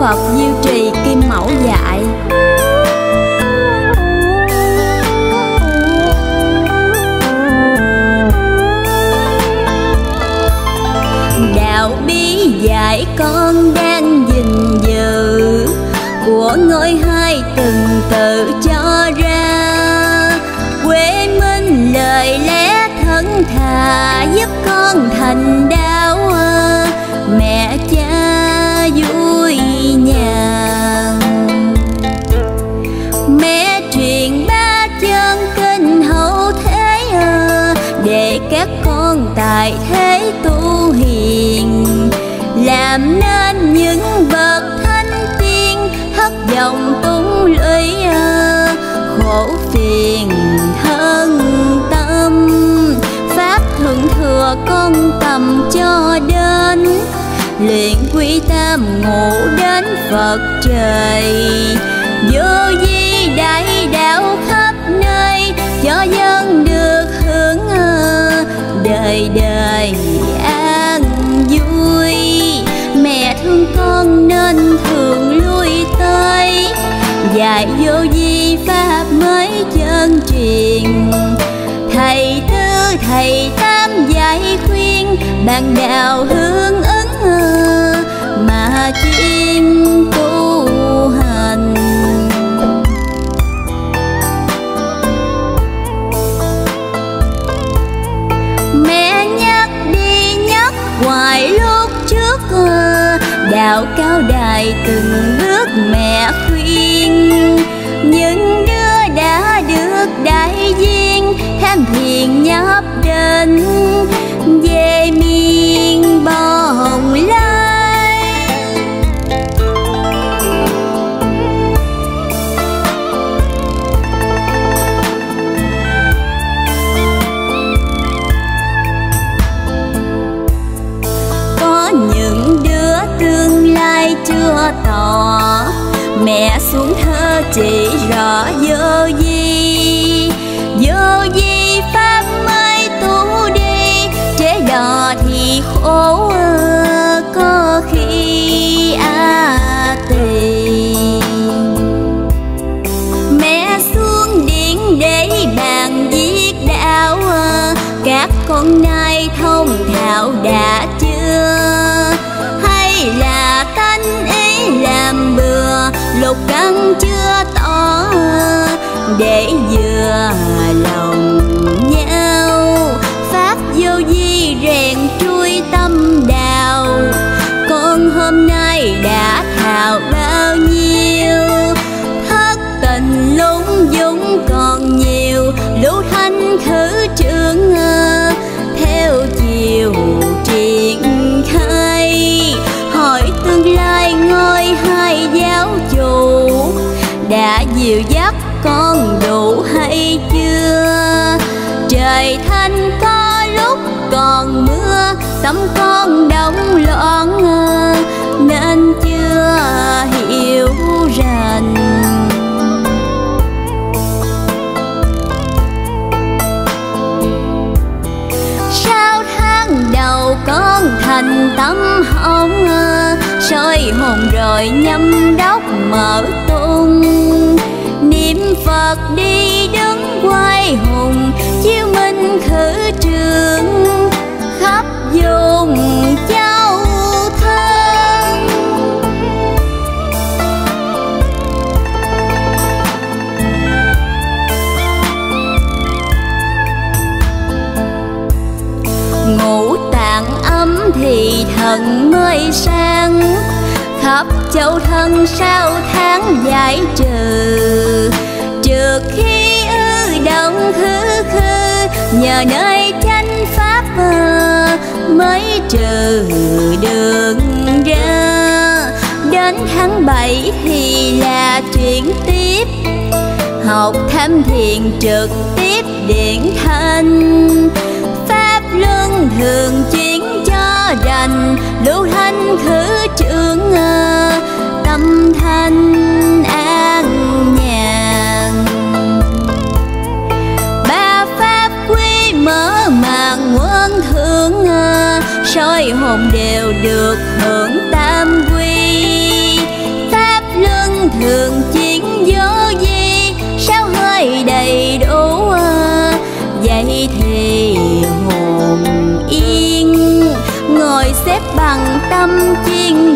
Phật Diêu Trì Kim Mẫu dạy. Đạo bí dạy con đang gìn giữ, Của ngôi hai từng tự cho ra. Quê minh lời lẽ thân thà Giúp con thành Phật trời. Vô vi đại đạo khắp nơi, cho dân được hưởng ờ, đời đời an vui. Mẹ thương con nên thường lui tới. Dạy vô vi pháp mới chân truyền. Thầy tư, thầy tam dạy khuyên, bạn đạo hướng đạo cao đài từng bước mẹ khuyên. Những đứa đã được đại duyên tham thiền nhấp đến. Về miền tỏ mẹ xuống thơ chị. Tôi hồn rồi nhâm đốc mở tung. Niệm phật đi đứng quay hùng chiếu minh khử trường. Khắp vùng châu thân ngủ tạng ấm thì thần mới sang khắp châu thân sao tháng giải trừ trừ khi ư động khứ khư, nhờ nơi chánh pháp ờ, mới trừ đường ra đến tháng bảy thì là chuyển tiếp, học tham thiền trực tiếp điện thanh pháp luân thường chuyển cho rành, lưu thanh khứ tâm thanh an nhàn. Ba pháp quy mở màn quân thượng soi hồn đều được hưởng tam quy. Pháp luân thường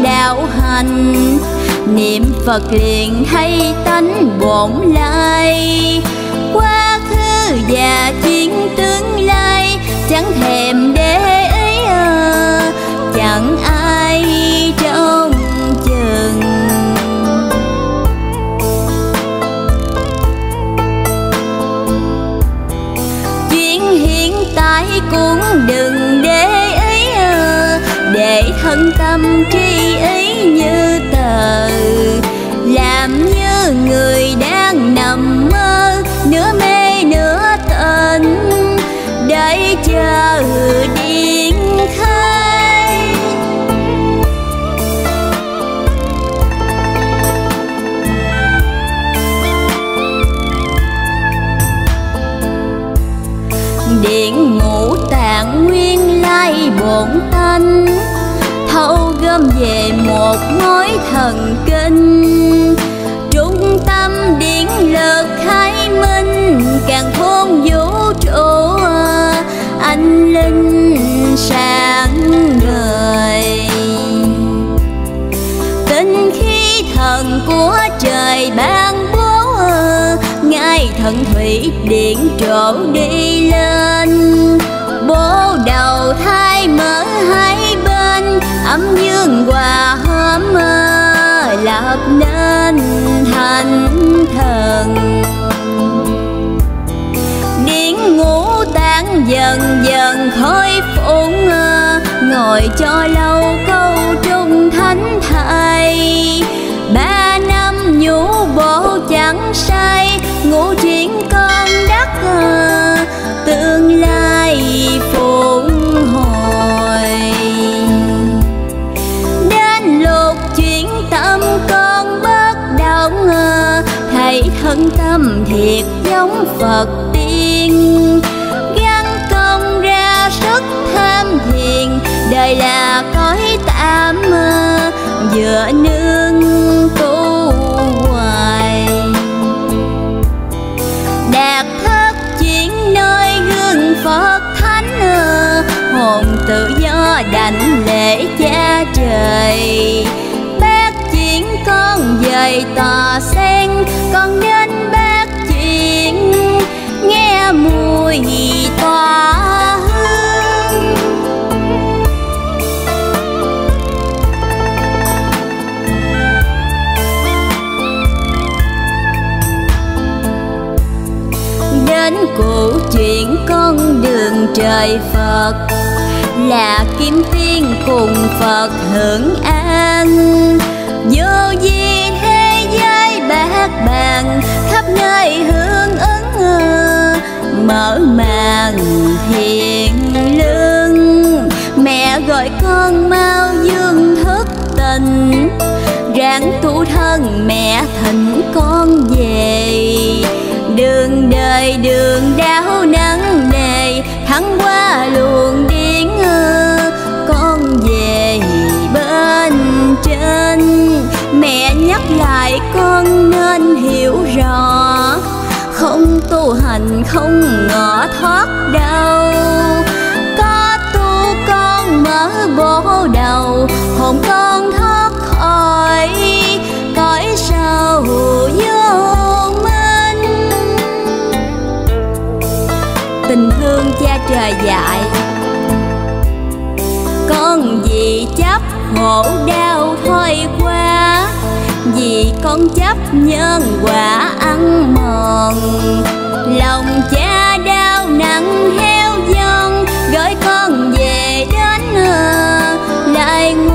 đạo hành. Niệm phật liền hay tánh bổn lai. Quá khứ và chiến tương lai chẳng thèm để ý à, chẳng ai trông chừng. Chuyện hiện tại cũng đừng để thân tâm tri ý như tờ làm như người đã gom về một mối thần kinh. Trung tâm điện lực khai minh, càng thôn vũ trụ, anh linh sáng ngời. Tinh khí thần của trời ban bố, ngài thần thủy điện trổ đi lên. Bố đầu thai mở âm dương hòa hợp lập nên thành thần. Điển ngũ tan dần dần khói phục, ngồi cho lâu câu phật tiên. Gắn công ra sức tham thiền đời là cõi tạm vừa nương tu hoài. Đạt thất chuyển nơi gương phật thánh hồn tự do đảnh lễ cha trời. Bác chiến con dời tòa sen, con nhớ mùi tỏa hương. Đến cụ chuyện con đường trời Phật, là kim tiên cùng Phật hưởng an. Vô vi thế giới bát bàn, khắp nơi hương mở màn thiền lương. Mẹ gọi con mau dương thức tình, ráng tu thân mẹ thỉnh con về. Đường đời đường đau nắng không ngỏ thoát đau, có tu con mở bổ đầu hồn con thoát khỏi cõi sâu vô minh. Tình thương cha trời dạy con vì chấp khổ đau thôi qua. Vì con chấp nhân quả ăn mòn lòng cha đau nặng heo dân gửi con về đến lại nguồn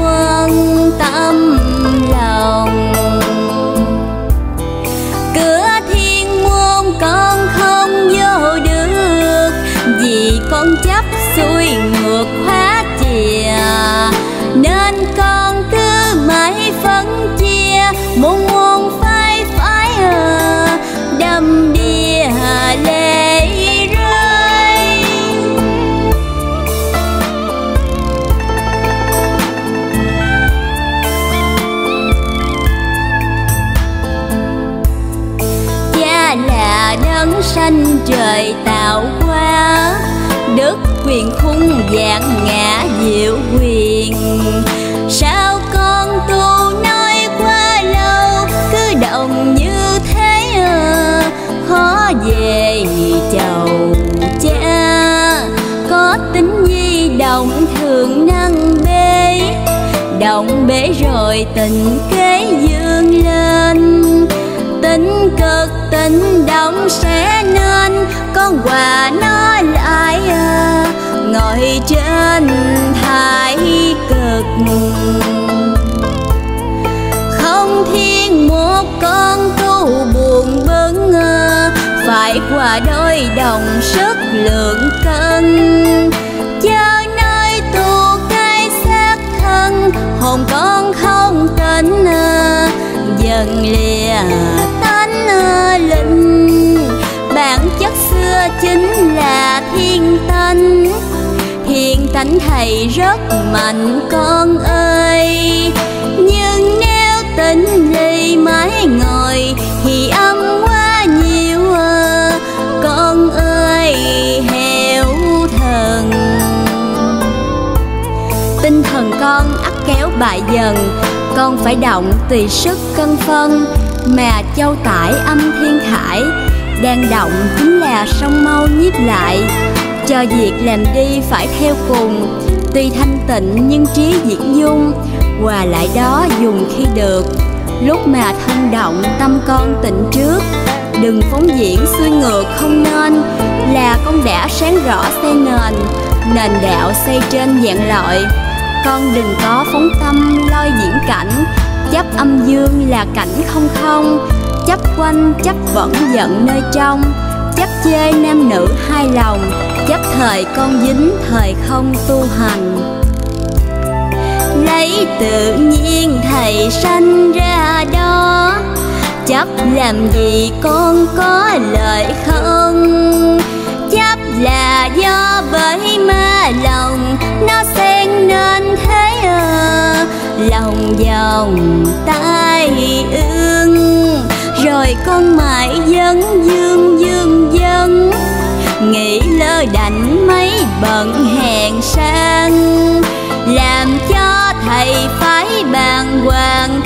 trời tạo hóa quyền khung dạng ngã diệu quyền sao con tu nói quá lâu cứ động như thế à, khó về chầu cha. Có tính di động thường năng bế động bể rồi tình kế dương lên. Tính cực tình động sẽ quà nó lại à, ngồi trên thái cực. Không thiên một con tu buồn bấn à, phải qua đôi đồng sức lượng cân. Chớ nơi tu cái xác thân hồn con không tính à, dần lìa tánh thầy rất mạnh, con ơi. Nhưng nếu tình ly mãi ngồi, thì âm quá nhiều à. con ơi, heo thần. Tinh thần con ắt kéo bại dần, con phải động tùy sức cân phân. Mà châu tải âm thiên khải đang động chính là sông mau nhiếp lại cho việc làm đi phải theo cùng. Tuy thanh tịnh nhưng trí diễn dung hòa lại đó dùng khi được. Lúc mà thân động, tâm con tịnh trước, đừng phóng diễn xuôi ngược không nên. Là con đã sáng rõ xây nền nền đạo xây trên dạng lợi con đừng có phóng tâm loi diễn cảnh. Chấp âm dương là cảnh không không chấp quanh, chấp vẫn giận nơi trong. Chấp chê nam nữ hai lòng chấp thời con dính, thời không tu hành. Lấy tự nhiên thầy sanh ra đó, chấp làm gì con có lợi không? Chấp là do bởi ma lòng, nó xen nên thế à lòng vòng tai ương, rồi con mãi dân dương dương dân nghĩ lơ đảnh mấy bận hèn sang làm cho thầy phải bàng hoàng.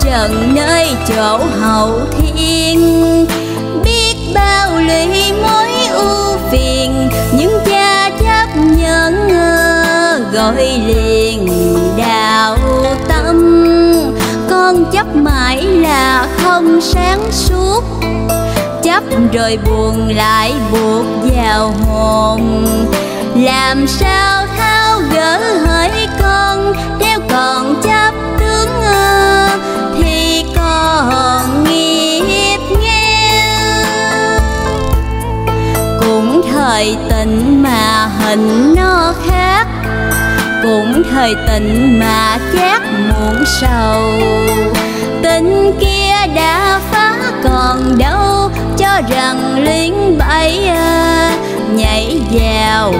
Trần nơi chỗ hậu thiên. Biết bao lụy mối ưu phiền, những cha chấp nhận gọi liền đạo tâm. Con chấp mãi là không sáng suốt, chấp rồi buồn lại buộc vào hồn. Làm sao tháo gỡ hỡi nghiệp nghe cũng thời tình mà hình nó khác. Cũng thời tình mà chát muộn sầu. Tình kia đã phá còn đâu, cho rằng luyến bẫy nhảy vào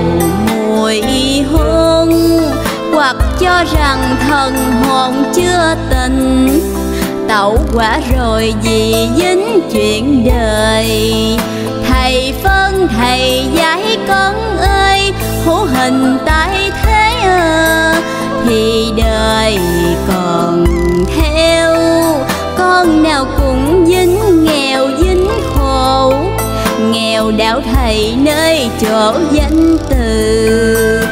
mùi hôn. Hoặc cho rằng thần hồn chưa tình tẩu quả rồi vì dính chuyện đời. Thầy phân thầy dạy con ơi hữu hình tại thế à, thì đời còn theo. Con nào cũng dính nghèo dính khổ nghèo đạo thầy nơi chỗ danh từ.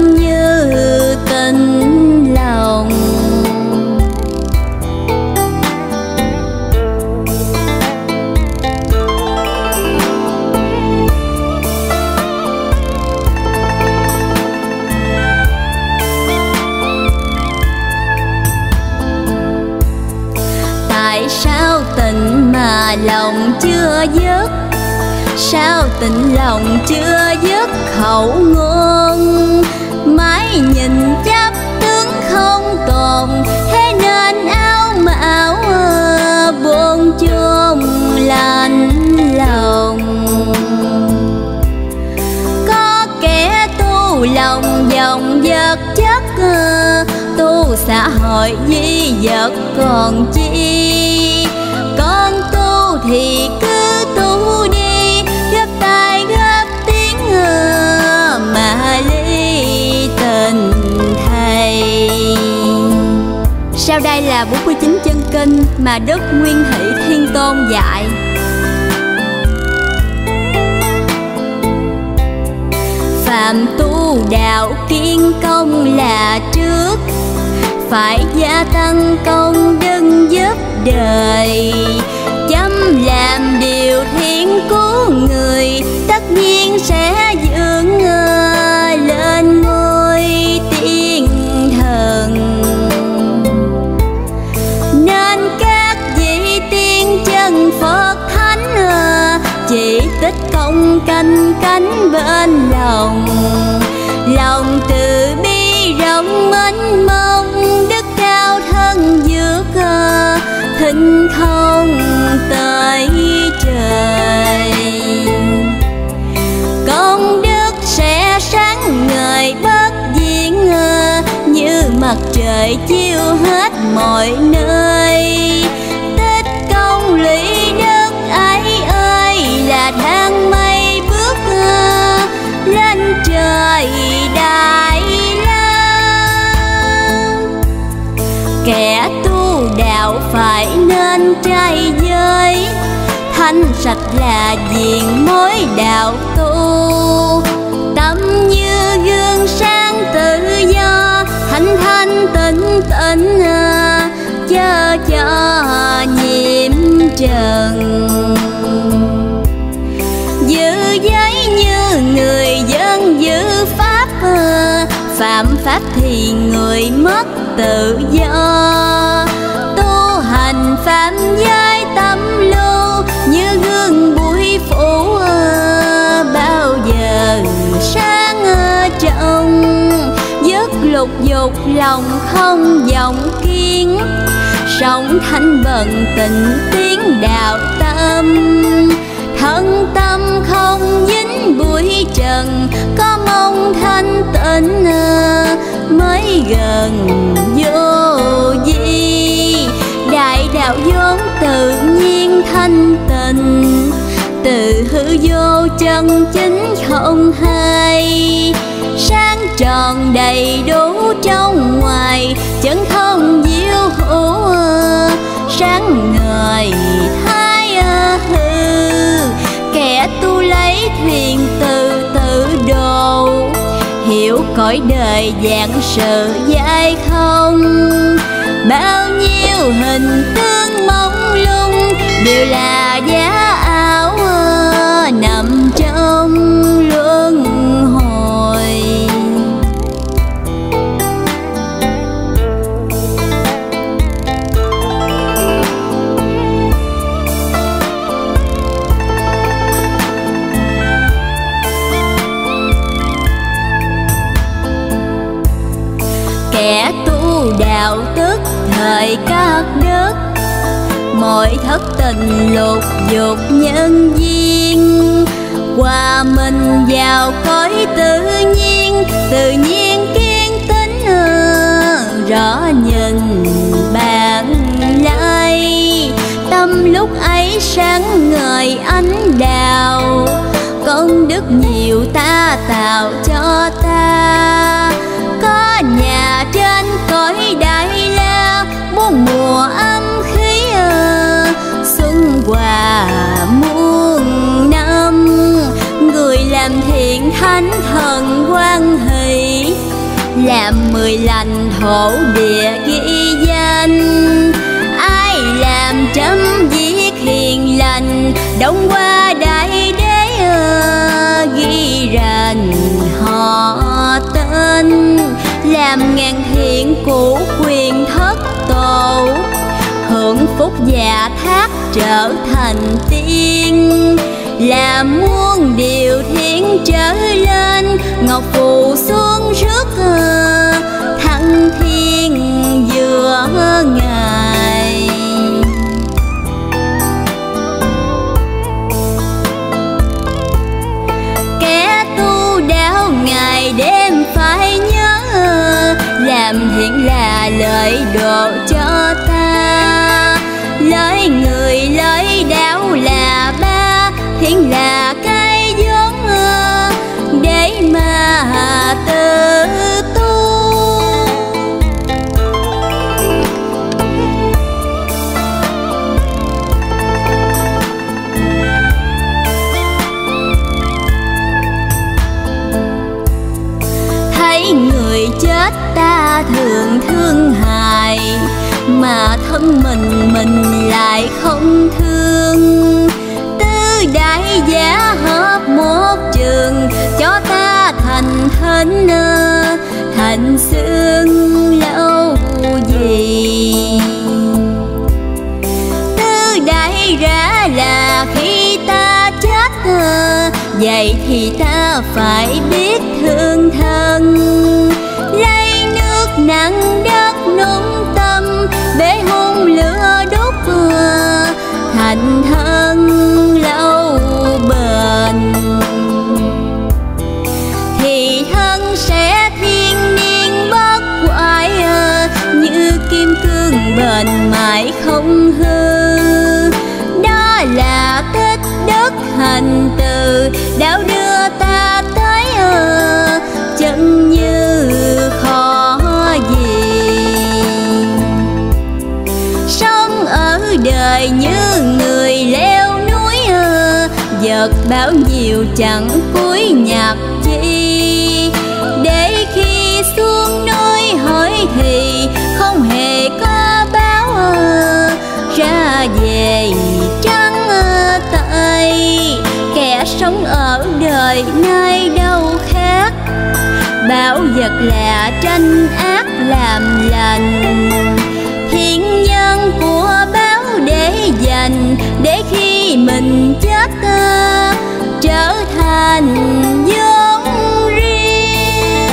Như tình lòng. Tại sao tình mà lòng chưa dứt? Sao tình lòng chưa dứt? Khẩu ngôn nhìn chấp tướng không còn. Thế nên áo mão ờ, buồn chôn lạnh lòng. Có kẻ tu lòng dòng vật chất ờ, tu xã hội, di vật còn chi sau đây là 49 chân kinh mà Đức Nguyên Thủy Thiên Tôn dạy. Phạm tu đạo kiên công là trước, Phải gia tăng công đức giúp đời. Chăm làm điều thiên cứu người, Tất nhiên sẽ dưỡng người. Công cánh bên lòng. Lòng từ bi rộng mênh mông, Đức cao thân giữa cơ thinh không tới trời. Công đức sẽ sáng ngời bất diệt như mặt trời chiếu hết mọi nơi. Kẻ tu đạo phải nên trai giới. Thanh sạch là diện mối đạo tu. Tâm như gương sáng tự do thanh thanh tịnh tịnh chớ cho nhiễm trần. Giữ giới như người dân, giữ pháp, phạm pháp thì người mất tự do. Tu hành phạm giới tâm lưu như gương bụi phủ, bao giờ sáng trong dứt lục dục lòng không vọng kiên sống thanh bần tình tiếng đạo tâm. Thân tâm không dính bụi trần, có mong thanh tịnh mới gần vô di đại đạo vốn tự nhiên thanh tịnh, từ hư vô chân chính không hay. Sáng tròn đầy đủ trong ngoài, chân không diệu hữu, sáng ngời thái hư. Kẻ tu lấy thuyền mỗi đời dạng sự dài không? Bao nhiêu hình tướng mong lung đều là giá bởi thất tình lột dột nhân duyên. Hòa mình vào cõi tự nhiên tự nhiên kiên tính ờ, rõ nhìn bạn lai. Tâm lúc ấy sáng ngời ánh đào, công đức nhiều ta tạo cho ta. Thánh thần quan hỷ, làm mười lành thổ địa ghi danh. Ai làm chấm viết hiền lành đông qua đại đế ghi rành họ tên. Làm ngàn thiện của quyền thất tổ, hưởng phúc già thác trở thành tiên là muôn điều thiên trở lên, ngọc phù xuống rước ờ, thăng thiên vừa ngày kẻ tu đạo ngày đêm phải nhớ, làm thiện là lợi độ cho phải bao bão nhiều chẳng cuối nhạc chi. Để khi xuống núi hỏi thì không hề có báo, ra về trắng tay kẻ sống ở đời nơi đâu khác, bảo vật là tranh ác làm lành. Thiên nhân của báo để dành, để khi mình chết trở thành vốn riêng.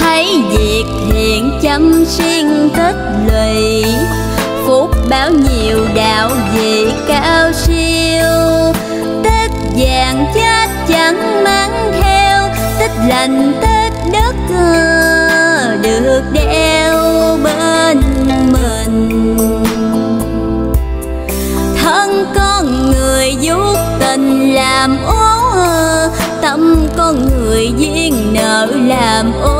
Thấy việc thiện chăm siêng tích lũy phúc báo nhiều đạo gì lành tết đất được đeo bên mình. Thân con người giúp tình làm ô tâm con người duyên nợ làm ô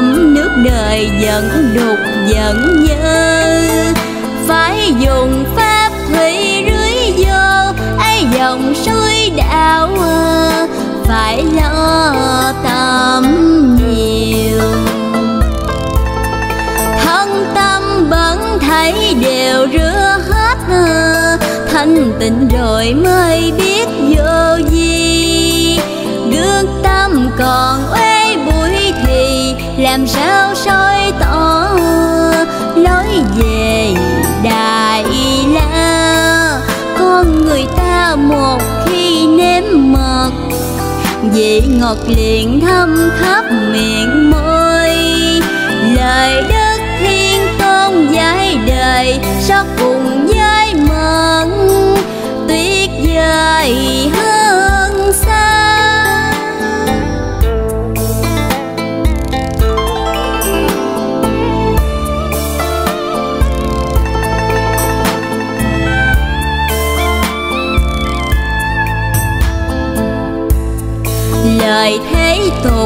tâm nước đời vẫn đục vẫn nhớ. Phải dùng pháp thủy rưới vô, ấy dòng suối đạo phải lo tâm nhiều. Thân tâm bẩn thấy đều rửa hết thanh tịnh rồi mới biết vô gì gương tâm còn làm sao soi tỏ lối về đại la. Con người ta một khi nếm mật, vị ngọt liền thâm khắp miệng.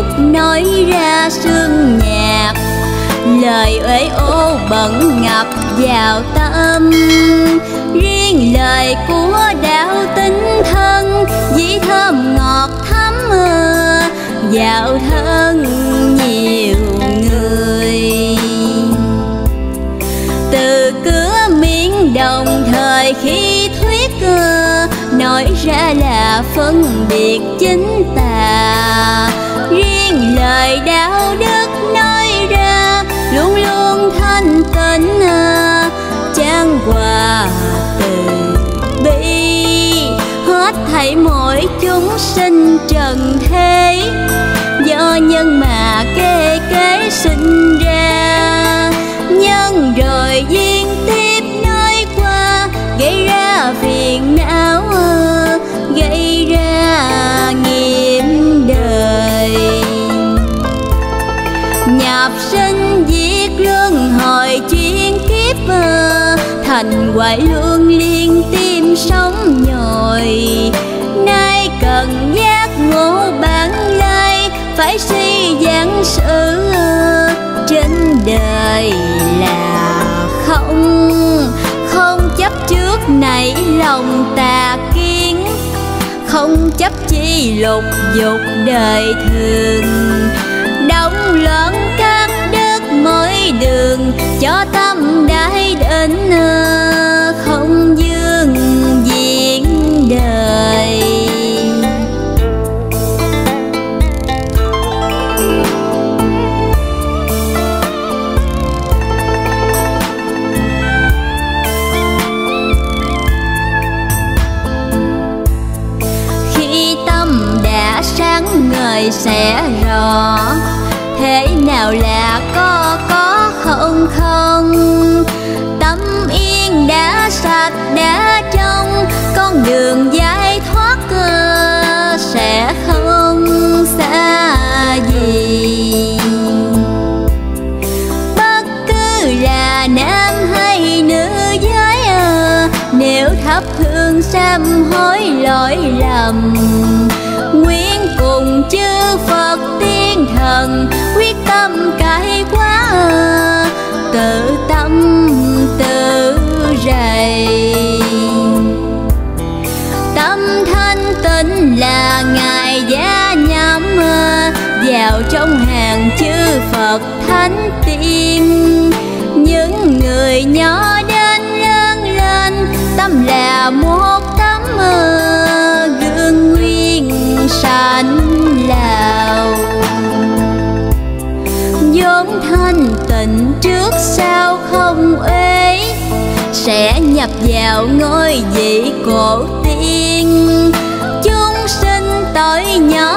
tục nói ra sương nhạc. Lời uế ô bẩn ngập vào tâm. Riêng lời của đạo tinh thân dĩ thơm ngọt thắm vào thân nhiều người. Từ cửa miệng đồng thời khi thuyết nói ra là phân biệt chính tà lời đạo đức nói ra, luôn luôn thanh tịnh à, trang hòa từ bi. Hết thảy mỗi chúng sinh trần thế, do nhân mà kê kế sinh thành hoài lương liên tim sóng nhồi. Nay cần giác ngộ bản lai, phải suy giảng sự trên đời là không. Không chấp trước nảy lòng tà kiến, không chấp chi lục dục đời thường. Đóng lớn đường cho tâm đại đến nơi. vào ngôi vị cổ tiên. Chúng sinh tới nhau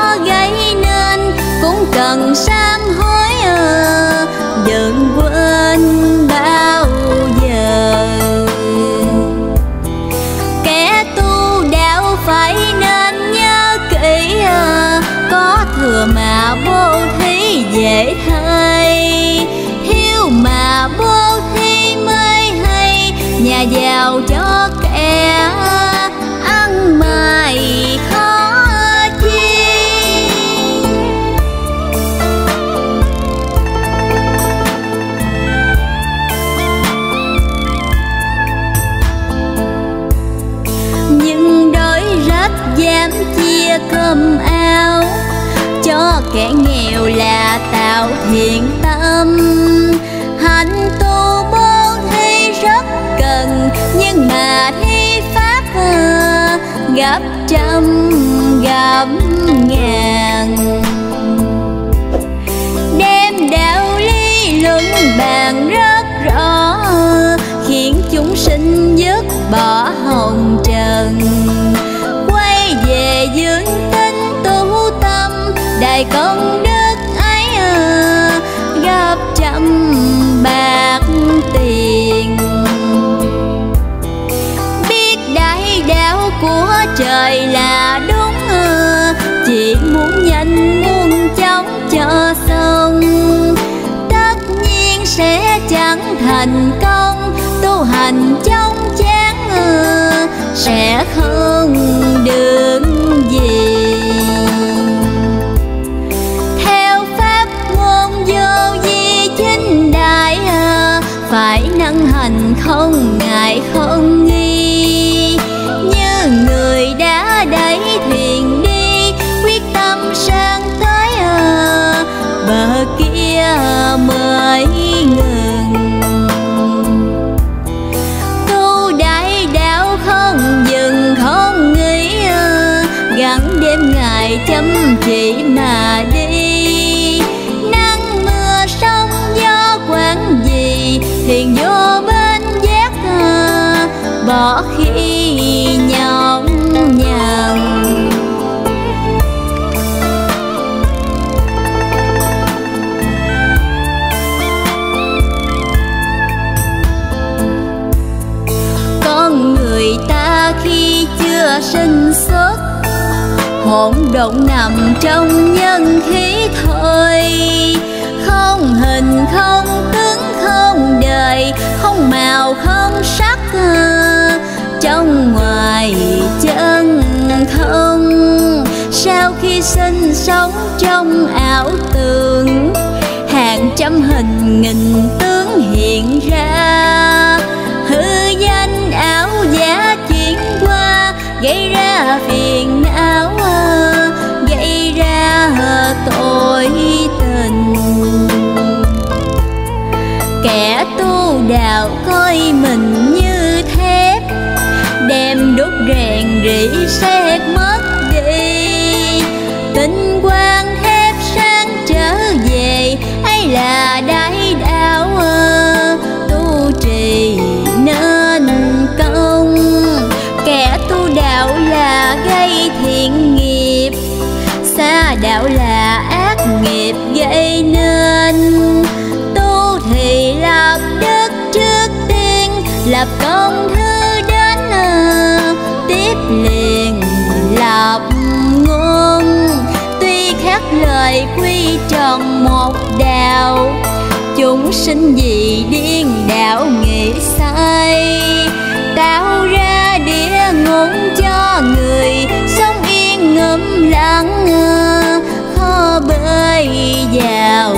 vậy mà đi. Nắng mưa sông gió quán gì thiền vô bên giác bỏ khi nhọc nhằn. Con người ta khi chưa sinh hỗn độn nằm trong nhân khí thôi không hình, không tướng, không đời, không màu, không sắc à, trong ngoài chân không. Sau khi sinh sống trong ảo tưởng, hàng trăm hình nghìn tướng hiện ra. Hư danh ảo giả chuyển qua, gây ra phiền não nào coi mình như thép đem đốt rèn rỉ xe còn một đạo. Chúng sinh vì điên đạo nghĩ sai tạo ra địa ngục cho người sống yên ngâm lặng khó bơi vào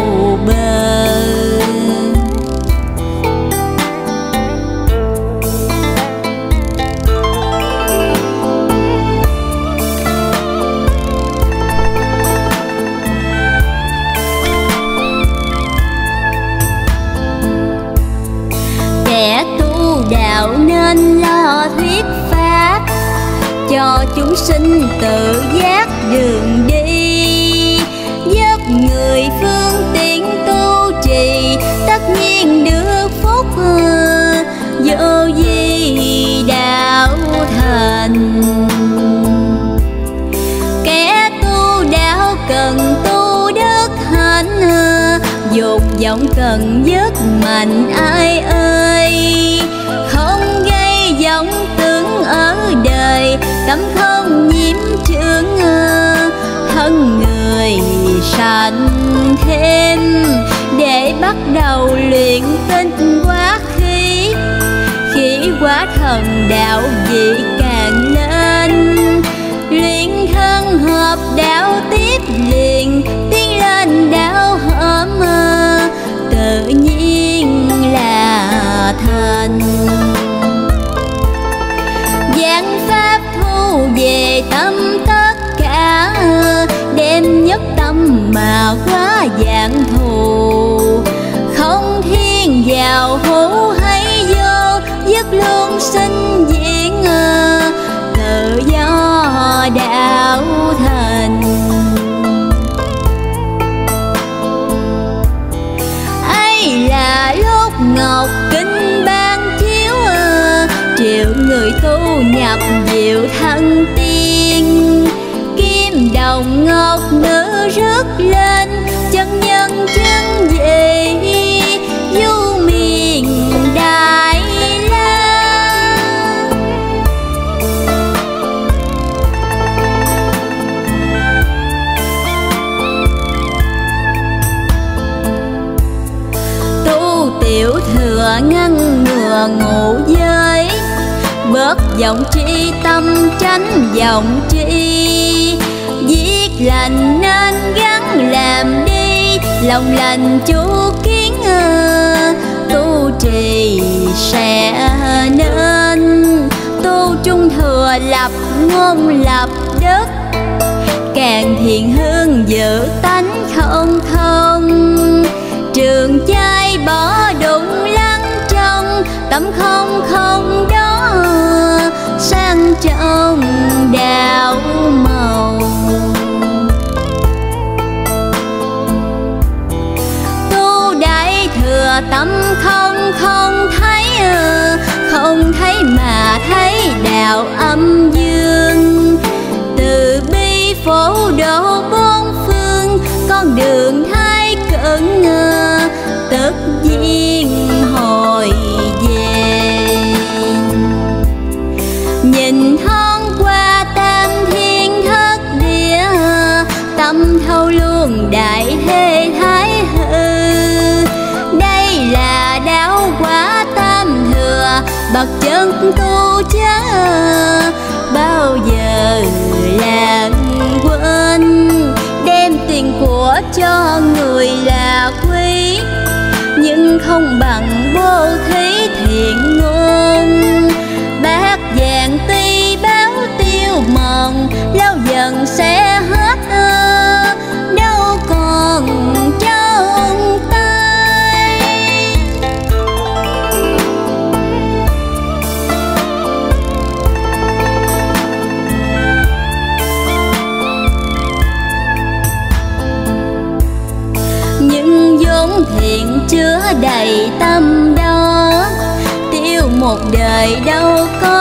cho chúng sinh tự giác đường đi. Giúp người phương tiện tu trì, tất nhiên được phúc vô vi đạo thành. Kẻ tu đạo cần tu đức hạnh, dục vọng cần dứt mạnh sanh thêm để bắt đầu luyện tinh quá khí khí quá thần đạo vị dạng thù. Không thiên vào hữu hay vô dứt luôn sinh diễn tự do đạo thành. Ấy là lúc ngọc kinh ban chiếu triệu người tu nhập diệu thân tiên. Kim đồng ngọc nữ rước lên ngăn ngừa ngủ giới. Bớt vọng tri tâm tránh vọng tri viết lành nên gắn làm đi, lòng lành chú kiến ờ, tu trì sẽ nên. Tu trung thừa lập, ngôn lập đức. Càng thiện hương giữ tánh không thông. Trường trai bỏ đụng tâm không không đó sang trong đạo màu. Tu đại thừa tâm không không thấy không thấy mà thấy đạo âm dương. Từ bi phổ độ tu chớ bao giờ lãng quên. Đem tiền của cho người là quý, nhưng không bằng vô thí thiện đời đâu có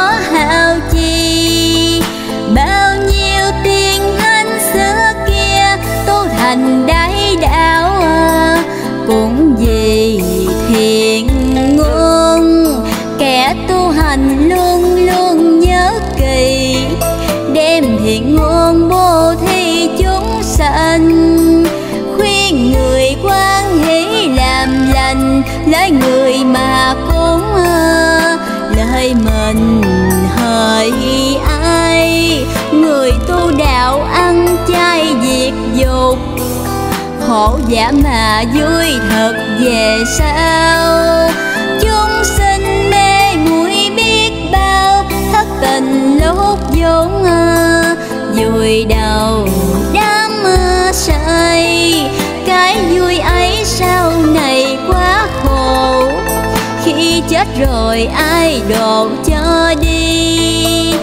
giả mà vui thật về sao chúng sinh mê muội biết bao, thất tình lúc vốn vui đầu đám say, cái vui ấy sau này quá khổ. Khi chết rồi ai độ cho đi.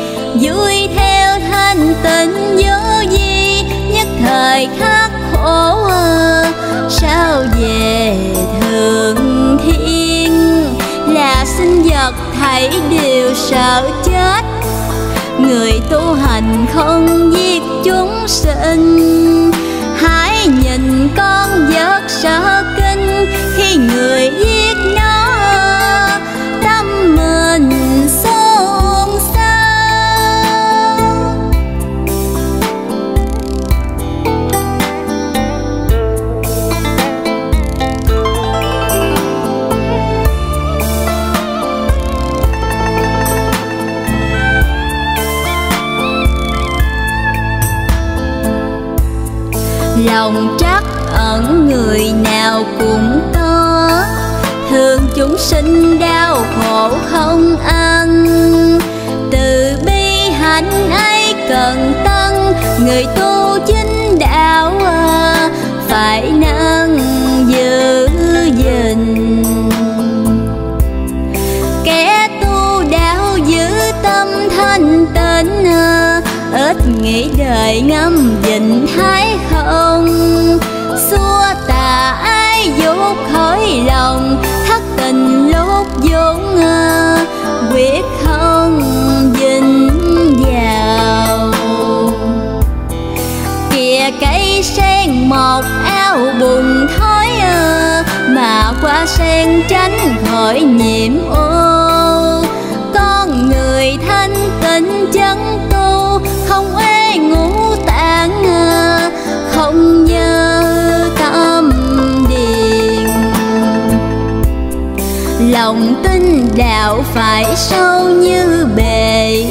Vui theo thanh tịnh vô gì nhất thời khắc sao về thượng thiên? Là sinh vật thấy đều sợ chết. Người tu hành không giết chúng sinh. Hãy nhìn con vật sợ kinh khi người giết lòng trắc ẩn người nào cũng có. Thương chúng sinh đau khổ không ăn. Từ bi hạnh ấy cần tăng người tu chính đạo à, phải nâng giữ gìn. Kẻ tu đạo giữ tâm thanh tịnh à, ít nghĩ đời ngâm vịnh một eo bùng thói mà qua sen tránh khỏi nhiễm ô. Con người thanh tịnh chân tu, không ê ngủ tạng không nhớ tâm điền. Lòng tin đạo phải sâu như bể,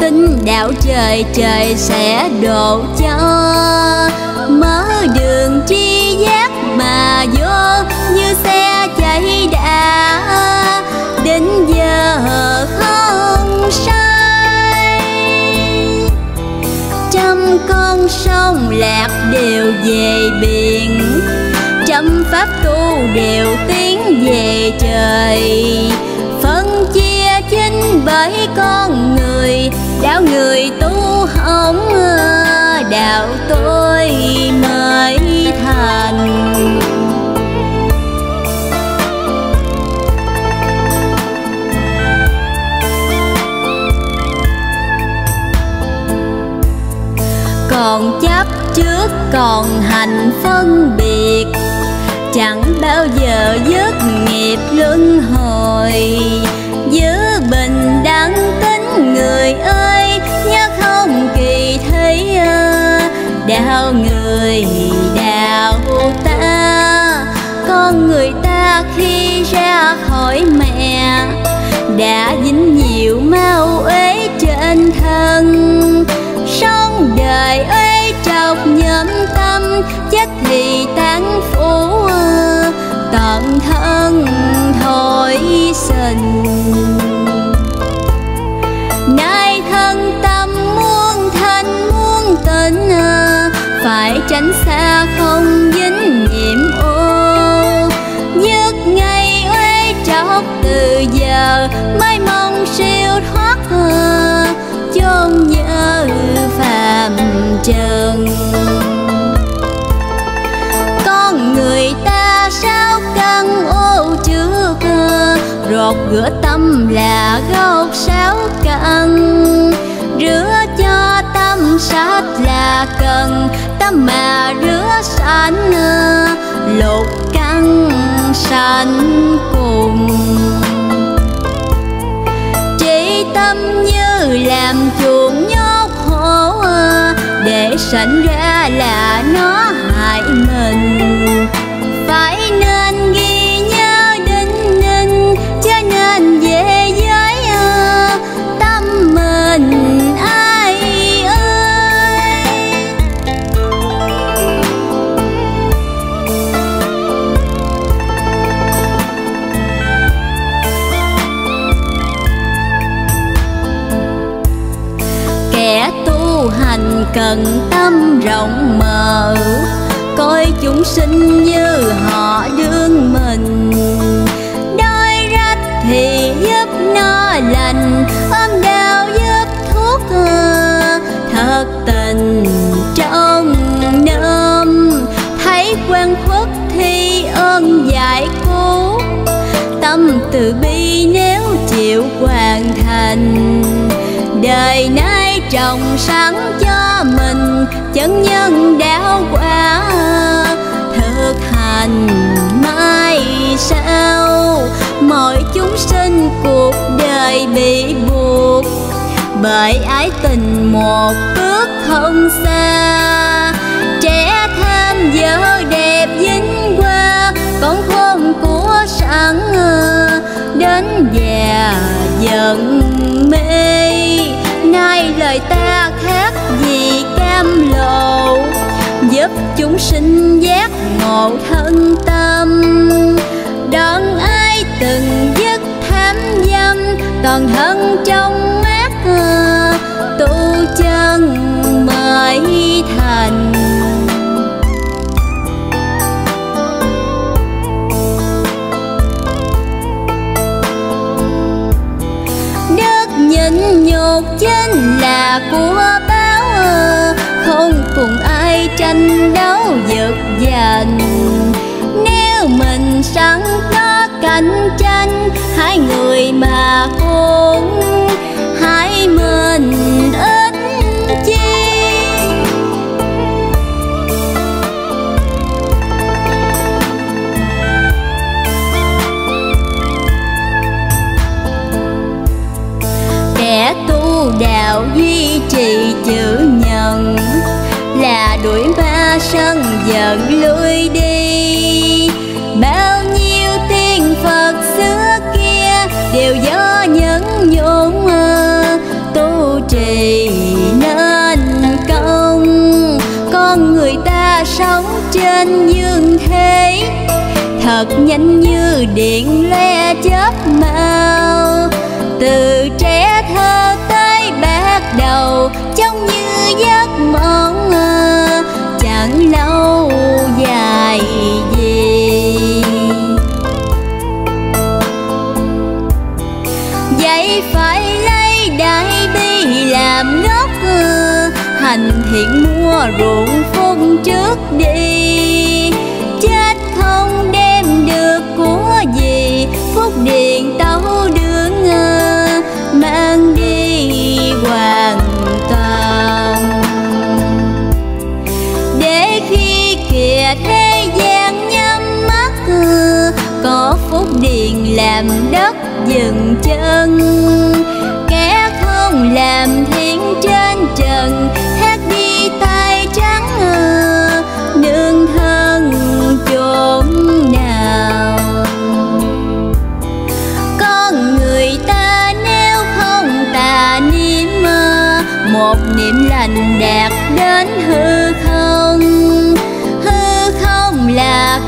tin đạo trời trời sẽ độ cho. Lạc đều về biển. Trăm pháp tu đều tiến về trời. Phân chia chính bởi con người, đạo người tu không à, đạo tôi mà. Thành phân biệt, chẳng bao giờ dứt nghiệp luân hồi. Giữ bình đẳng tính người ơi nhớ không kỳ thấy đạo người đạo ta, con người ta khi ra khỏi mẹ, đã dính nhiều mau trần con người ta sao căn ô trước rột rửa tâm là gốc sáu căn rửa cho tâm sát là cần, tâm mà rửa sạch lột căn sanh cùng. Chỉ tâm như làm chùa sanh ra là nó hại mình. Hành tâm rộng mở, coi chúng sinh như họ đương mình. Đói rách thì giúp nó lành, ôm đau giúp thuốc thật tình trong nôm. Thấy quen khuất thì ơn giải cứu tâm từ bi nếu chịu hoàn thành. Đời nay trồng sáng cho chân nhân đạo quả thực hành mai sau. Mọi chúng sinh cuộc đời bị buộc, bởi ái tình một bước không xa. Trẻ tham vợ đẹp dính qua con khôn của sẵn, đến già giận mê. Nay lời ta khác lộ giúp chúng sinh giác ngộ thân tâm. Đón ai từng dứt tham dâm toàn thân trong mát tu chân mới thành. Đức nhịn nhục chính là của không cùng ai tranh đấu giật giành. Nếu mình sẵn có cạnh tranh, hai người mà cũng thật nhanh như điện le chớp màu. Từ trẻ thơ tới bạc đầu, trông như giấc mộng chẳng lâu dài gì. Vậy phải lấy đại bi làm ngốc hành thiện mua ruộng phun trước đi. Điền làm đất dừng chân, kẻ không làm thiên trên trần. Hát đi tay trắng, nương thân chốn nào. Con người ta nếu không tà niệm, một niệm lành đạt đến hư không. Hư không là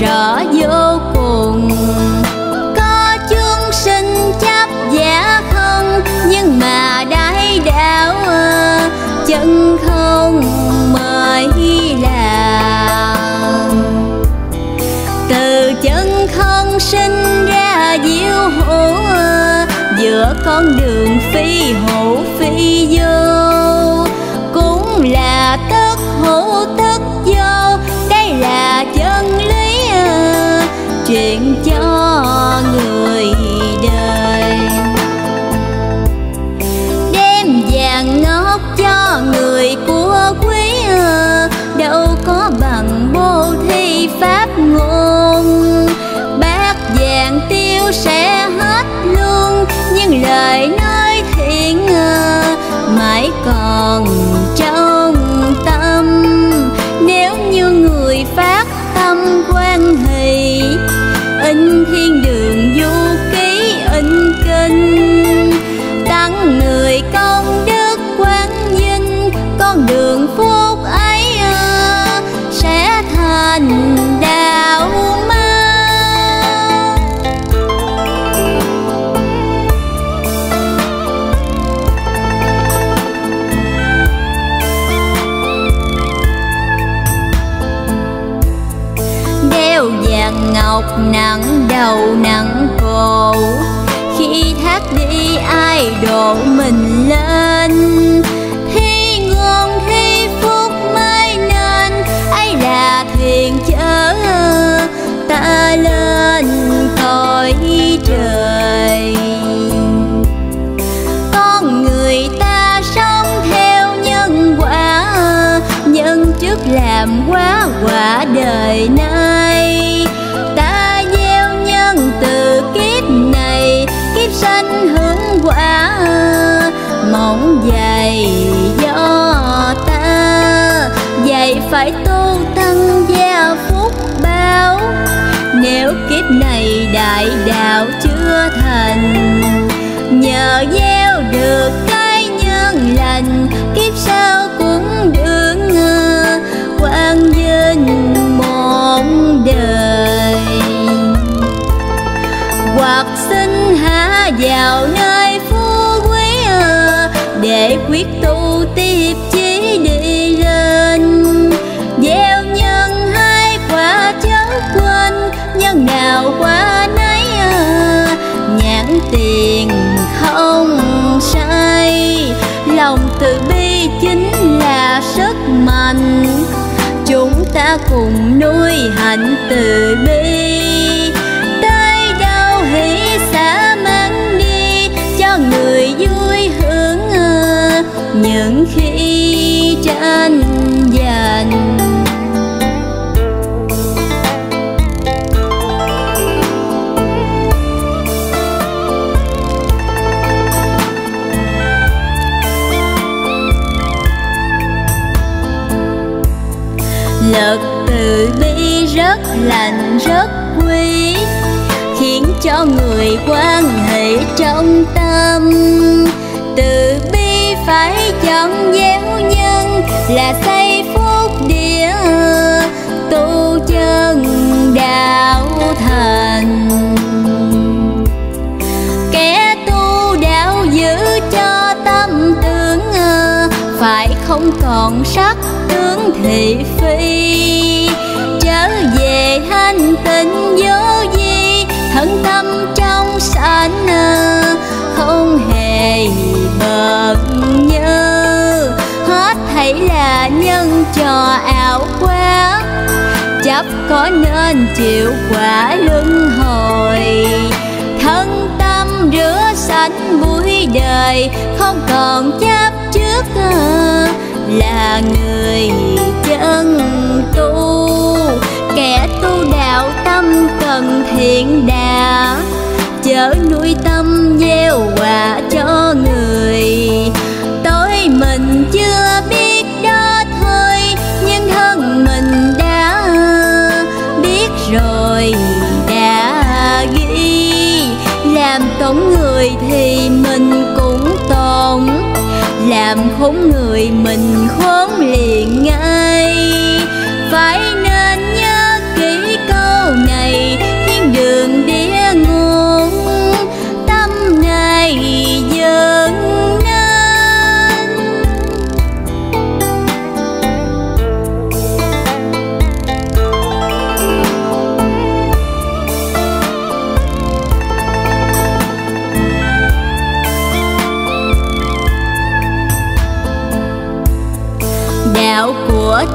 rõ vô cùng. Có chúng sinh chấp giả không, nhưng mà đại đạo, chân không mời là. Từ chân không sinh ra diệu hữu, giữa con đường phi hồ nhưng nói thiện mãi còn trong nặng đầu nặng cổ. Khi thác đi ai độ mình lên nhờ gieo được cái nhân lành, kiếp sau cũng được quang vinh một đời. Hoặc xin hạ vào nơi cùng nuôi hạnh từ bi. Lành rất quý, khiến cho người quan hệ trong tâm. Từ bi phải chọn gieo nhân là xây phúc địa tu chân đạo thành. Kẻ tu đạo giữ cho tâm tướng phải không còn sắc tướng thị phi. Có nên chịu quả luân hồi? Thân tâm rửa sạch bụi đời, không còn chấp trước à, là người chân tu. Kẻ tu đạo tâm cần thiện đạo chở nuôi tâm gieo quả cho người. Giống người thì mình cũng tồn. Làm khốn người mình khốn liền ngay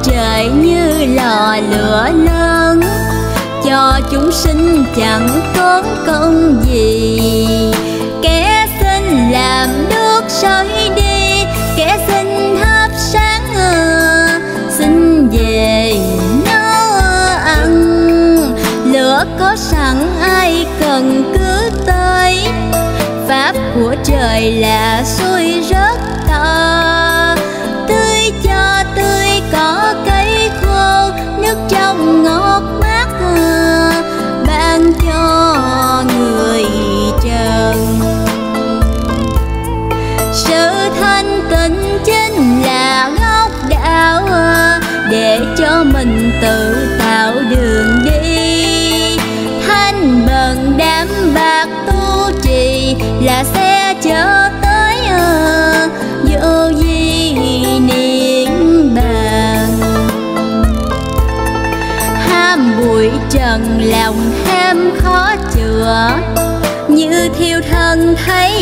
trời như lò lửa lớn, cho chúng sinh chẳng tốn công gì. Kẻ xin làm nước sôi đi, kẻ xin hấp sáng xin về nấu ăn. Lửa có sẵn, ai cần cứ tới? Pháp của trời là xuôi rất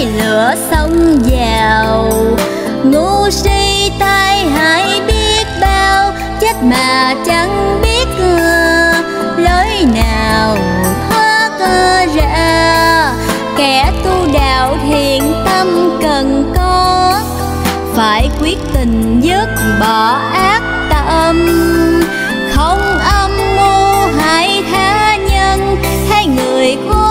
lửa xông vào ngu si tai hại biết bao, chết mà chẳng biết lối nào thoát ra? Kẻ tu đạo thiện tâm cần có. Phải quyết tình dứt bỏ ác tâm. Không âm mưu hại tha nhân hay người khốn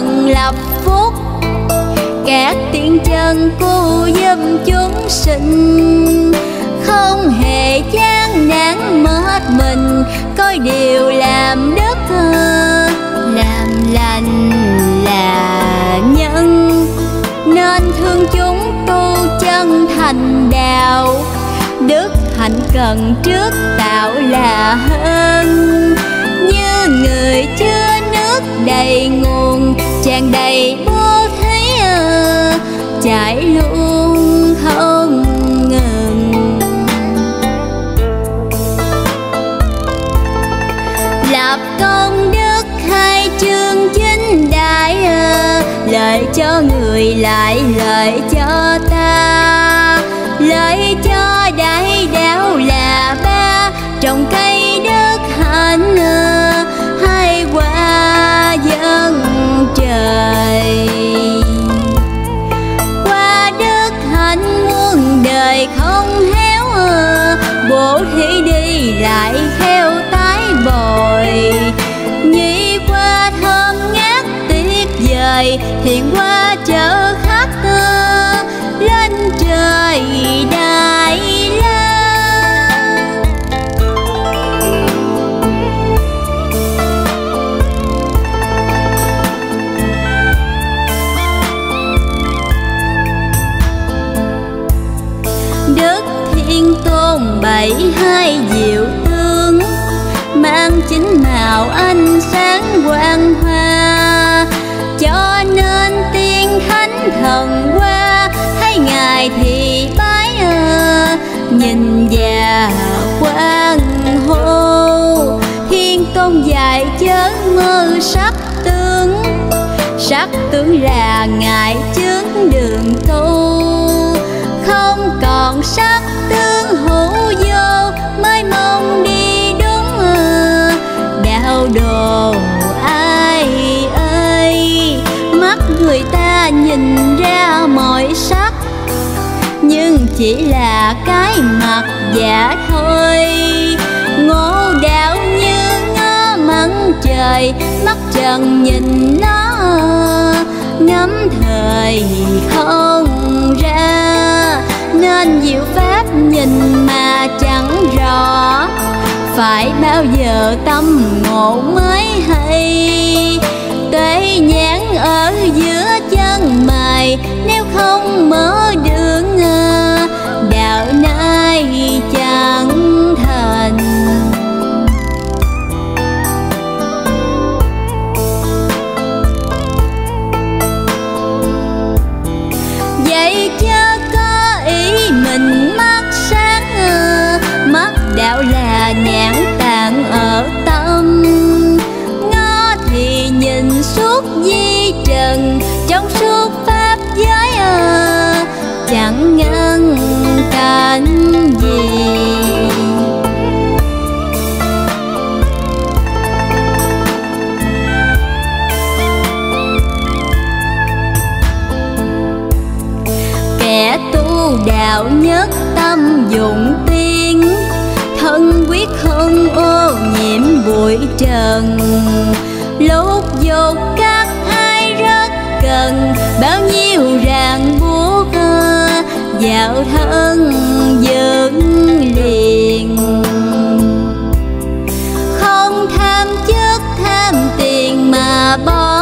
phần lập phúc. Các tiên chân cô giúp chúng sinh không hề chán nản mất mình, coi điều làm đức làm lành là nhân. Nên thương chúng tu chân thành đạo, đức hạnh cần trước tạo là hơn. Như người chưa nước đầy nguồn chàng đầy bố thí chảy luôn không ngừng. Lập công đức hai chương chính đại lợi cho người lại, lợi cho ta, lợi cho trời qua đức hạnh muôn đời không héo bố thí đi lại theo tái bồi. Nhị qua thơm ngát tuyệt vời, thiện qua chở hai diệu tương mang chính màu ánh sáng quang hoa. Cho nên tiên thánh thần qua thấy ngài thì bái à, nhìn già quan hô thiên tôn dạy chớ mơ sắc tướng. Sắc tướng là ngài chướng đường tu không còn sắc tướng hữu vô chỉ là cái mặt giả thôi. Ngô đạo như ngó mắng trời mắt trần nhìn nó ngắm thời không ra. Nên diệu pháp nhìn mà chẳng rõ phải bao giờ tâm ngộ mới hay? Tế nhãn ở giữa chân mày nếu không mở đường à, ai chẳng biết không ô nhiễm bụi trần. Lúc vô các ai rất cần, bao nhiêu ràng buộc vào thân dựng liền. Không tham chất tham tiền mà bỏ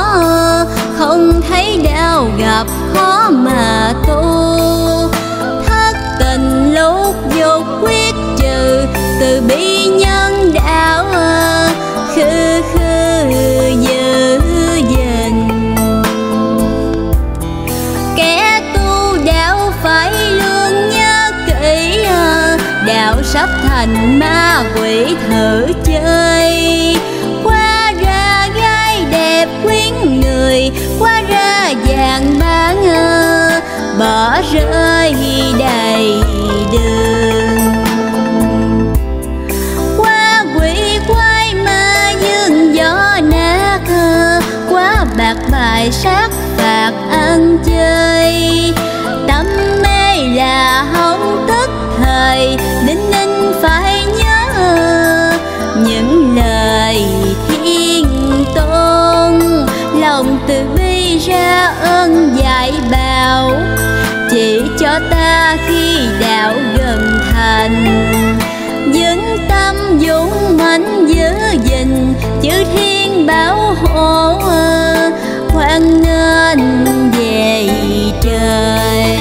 ở thiên bảo hộ, hoan nghênh về trời.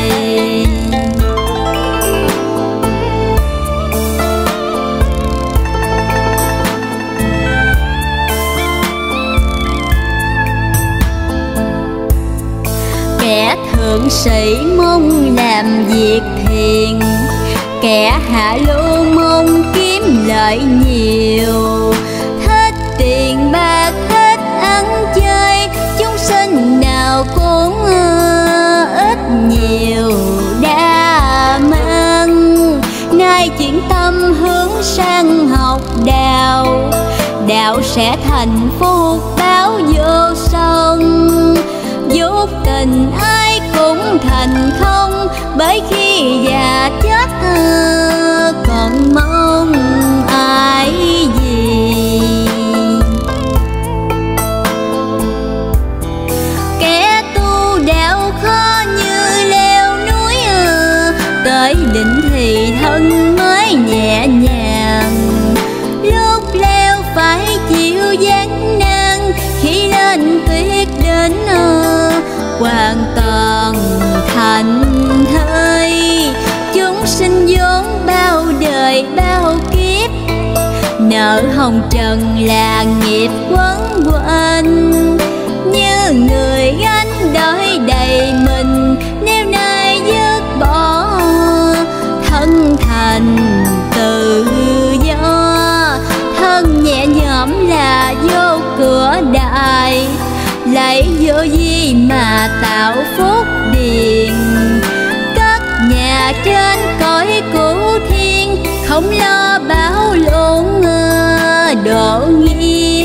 Kẻ thượng sĩ mong làm việc thiền kẻ hạ lưu mong kiếm lợi nhiều. Sẽ thành phúc báo vô sông giúp tình ai cũng thành không, bởi khi già chết hồng trần là nghiệp quấn quanh. Như người gánh đói đầy mình, nếu nay dứt bỏ, thân thành tự do. Thân nhẹ nhõm là vô cửa đại, lấy vô gì mà tạo phúc điền. Cất nhà trên cõi cửu thiên, không lo nghĩa